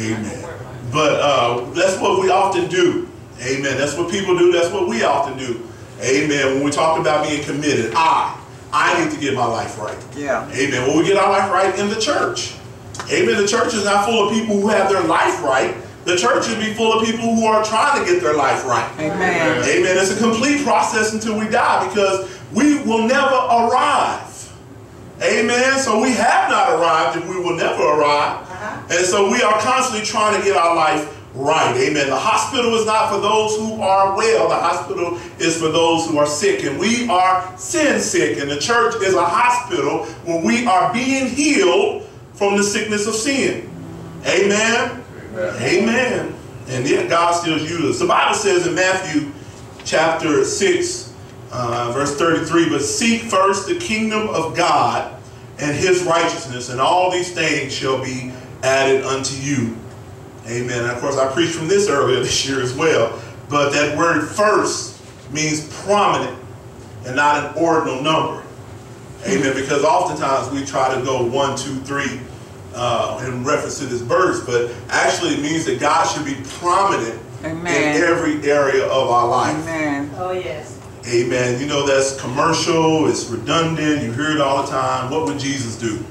Amen. But uh, that's what we often do. Amen. That's what people do. That's what we often do. Amen. When we talk about being committed, I, I need to get my life right. Yeah. Amen. Well, we get our life right in the church. Amen. The church is not full of people who have their life right. The church should be full of people who are trying to get their life right. Amen. Amen. It's a complete process until we die because we will never arrive. Amen. So we have not arrived and we will never arrive. Uh-huh. And so we are constantly trying to get our life right. Amen. The hospital is not for those who are well. The hospital is for those who are sick. And we are sin sick. And the church is a hospital where we are being healed from the sickness of sin. Amen. Amen. Amen. And yet God still uses us. The Bible says in Matthew chapter 6, uh, verse 33, but seek first the kingdom of God and his righteousness, and all these things shall be added unto you. Amen. And of course, I preached from this earlier this year as well. But that word first means prominent and not an ordinal number. Amen. Because oftentimes we try to go one, two, three uh, in reference to this verse, but actually it means that God should be prominent Amen. in every area of our life. Amen. Oh, yes. Amen. You know, that's commercial, it's redundant, you hear it all the time. What would Jesus do?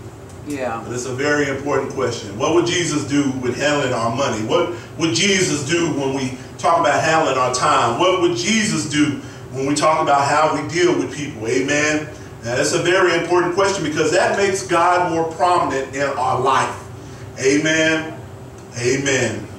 Yeah. But it's a very important question. What would Jesus do with handling our money? What would Jesus do when we talk about handling our time? What would Jesus do when we talk about how we deal with people? Amen. Now, that's a very important question because that makes God more prominent in our life. Amen. Amen.